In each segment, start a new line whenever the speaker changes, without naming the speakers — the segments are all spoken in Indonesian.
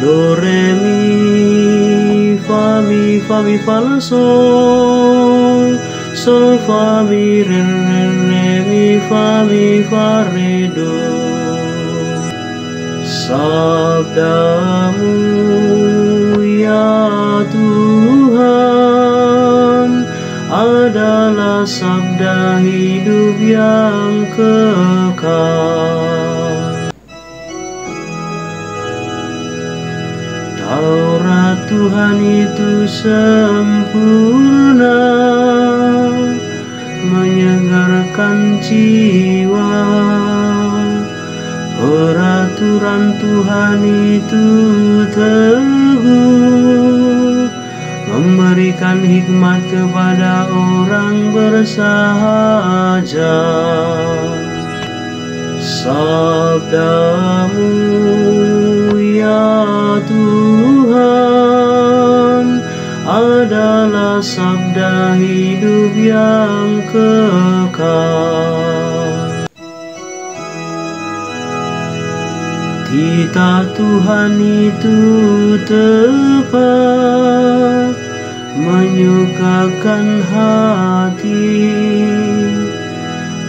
Do re mi fa mi fa mi fa la sol Sol fa mi re re re mi fa mi fa re do Sabdamu ya Tuhan adalah sabda hidup yang kekal. Tuhan itu sempurna menyegarkan jiwa. Peraturan Tuhan itu teguh Memberikan hikmat kepada orang bersahaja Sabdamu adalah sabda hidup yang kekal. Titah Tuhan itu tepat Menyukakan hati.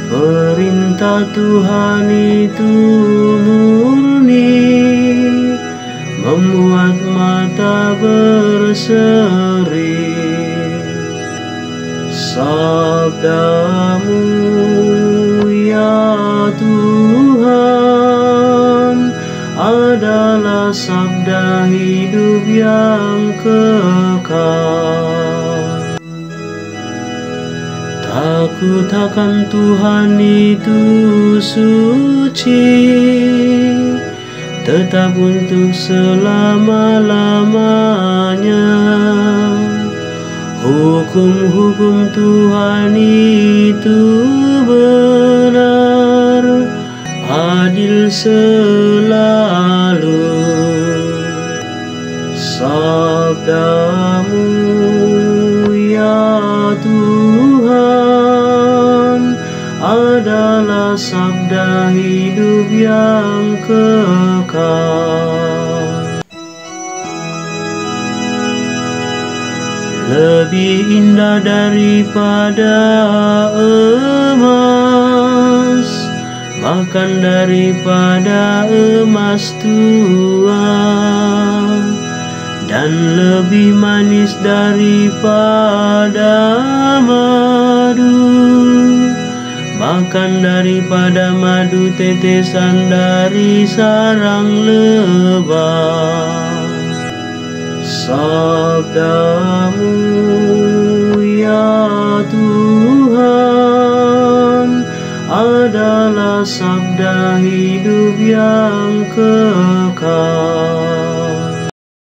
Perintah Tuhan itu murni Membuat mata berseri Sabdamu ya Tuhan adalah sabda hidup yang kekal. Takut akan Tuhan itu suci, tetap untuk selama-lamanya. Hukum-hukum Tuhan itu benar, adil selalu Sabdamu ya Tuhan adalah sabda hidup yang kekal Lebih indah daripada emas Makan daripada emas tua. Dan lebih manis daripada Makan daripada madu tetesan dari sarang lebah Sabdamu ya Tuhan adalah sabda hidup yang kekal.